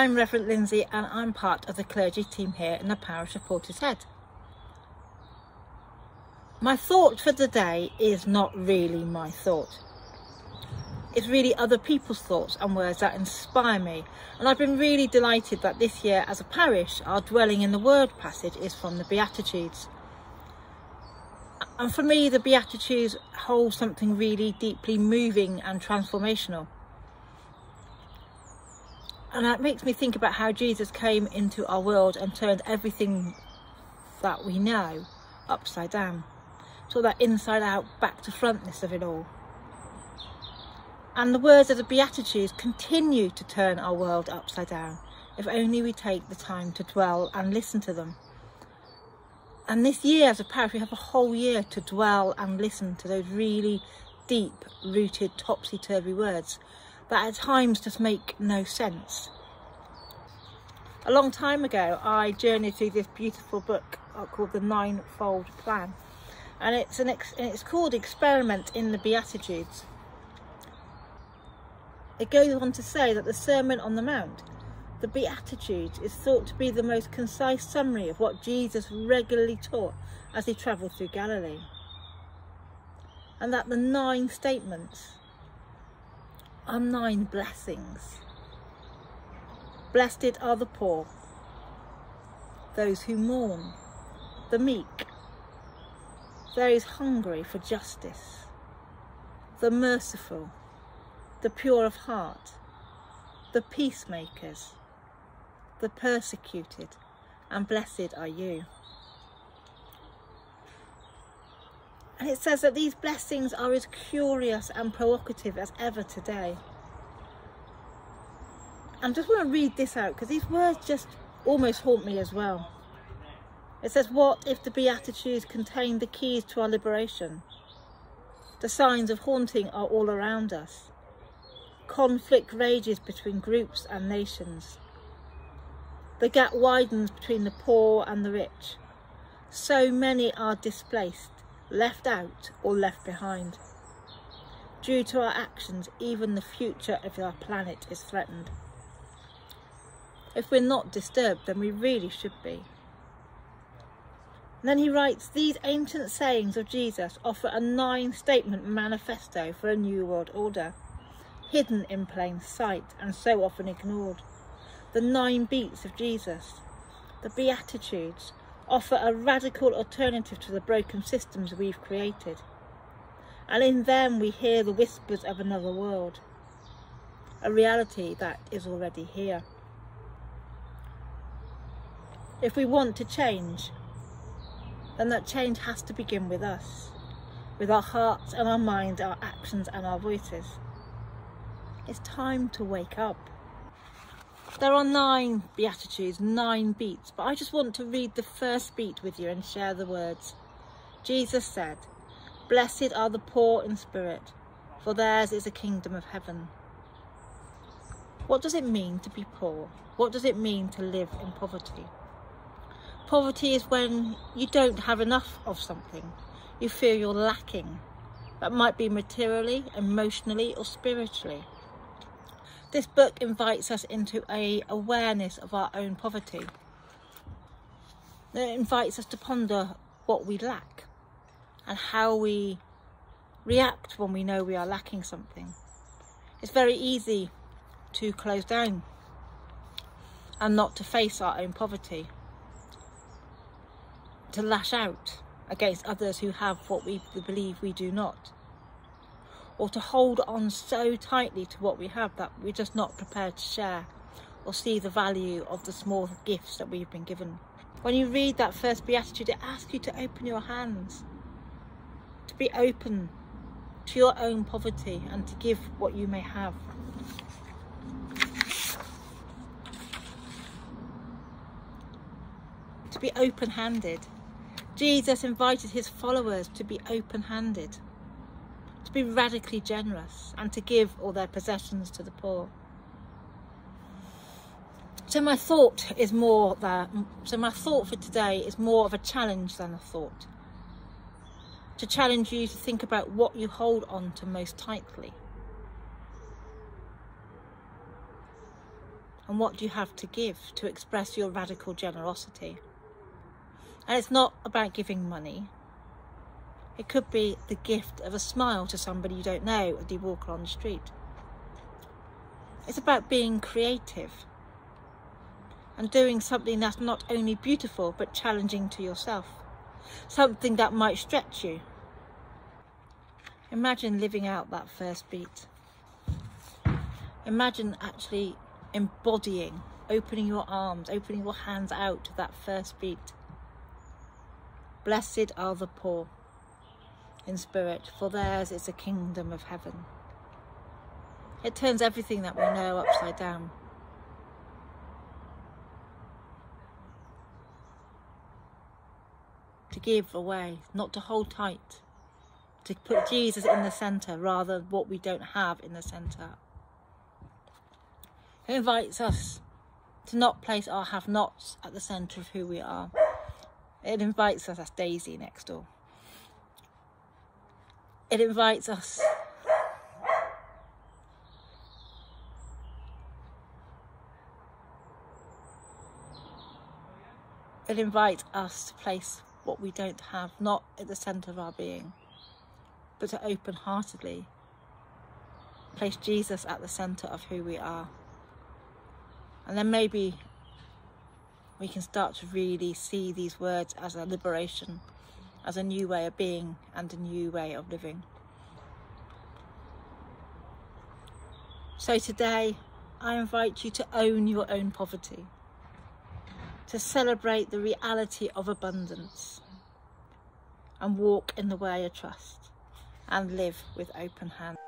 I'm Reverend Lindsay and I'm part of the clergy team here in the parish of Portishead. My thought for the day is not really my thought. It's really other people's thoughts and words that inspire me and I've been really delighted that this year as a parish our dwelling in the word passage is from the Beatitudes. And for me the Beatitudes hold something really deeply moving and transformational. And that makes me think about how Jesus came into our world and turned everything that we know upside down. So that inside out, back to frontness of it all. And the words of the Beatitudes continue to turn our world upside down if only we take the time to dwell and listen to them. And this year as a parish, we have a whole year to dwell and listen to those really deep rooted topsy-turvy words that at times just make no sense. A long time ago I journeyed through this beautiful book called The Ninefold Path and it's, an it's called Experiment in the Beatitudes. It goes on to say that the Sermon on the Mount, the Beatitudes, is thought to be the most concise summary of what Jesus regularly taught as he travelled through Galilee. And that the nine statements are nine blessings. Blessed are the poor, those who mourn, the meek, those hungry for justice, the merciful, the pure of heart, the peacemakers, the persecuted, and blessed are you. And it says that these blessings are as curious and provocative as ever today. I just want to read this out because these words just almost haunt me as well. It says, what if the Beatitudes contain the keys to our liberation? The signs of haunting are all around us. Conflict rages between groups and nations. The gap widens between the poor and the rich. So many are displaced left out or left behind. Due to our actions, even the future of our planet is threatened. If we're not disturbed, then we really should be. And then he writes, these ancient sayings of Jesus offer a nine-statement manifesto for a new world order, hidden in plain sight and so often ignored. The nine beats of Jesus, the Beatitudes, offer a radical alternative to the broken systems we've created. And in them we hear the whispers of another world, a reality that is already here. If we want to change, then that change has to begin with us, with our hearts and our minds, our actions and our voices. It's time to wake up. There are nine Beatitudes, nine beats, but I just want to read the first beat with you and share the words. Jesus said, Blessed are the poor in spirit, for theirs is the kingdom of heaven. What does it mean to be poor? What does it mean to live in poverty? Poverty is when you don't have enough of something. You feel you're lacking. That might be materially, emotionally or spiritually. This book invites us into a awareness of our own poverty. It invites us to ponder what we lack and how we react when we know we are lacking something. It's very easy to close down and not to face our own poverty, to lash out against others who have what we believe we do not or to hold on so tightly to what we have that we're just not prepared to share or see the value of the small gifts that we've been given. When you read that first beatitude, it asks you to open your hands, to be open to your own poverty and to give what you may have. To be open-handed. Jesus invited his followers to be open-handed to be radically generous and to give all their possessions to the poor. So my thought is more that, so my thought for today is more of a challenge than a thought. To challenge you to think about what you hold on to most tightly. And what do you have to give to express your radical generosity? And it's not about giving money. It could be the gift of a smile to somebody you don't know as you walk along the street. It's about being creative and doing something that's not only beautiful but challenging to yourself. Something that might stretch you. Imagine living out that first beat. Imagine actually embodying, opening your arms, opening your hands out to that first beat. Blessed are the poor in spirit, for theirs is the kingdom of heaven. It turns everything that we know upside down. To give away, not to hold tight. To put Jesus in the centre rather than what we don't have in the centre. It invites us to not place our have-nots at the centre of who we are. It invites us, as Daisy next door. It invites us It invites us to place what we don't have not at the centre of our being, but to open heartedly place Jesus at the centre of who we are. And then maybe we can start to really see these words as a liberation, as a new way of being and a new way of living. So today, I invite you to own your own poverty to celebrate the reality of abundance and walk in the way of trust and live with open hands.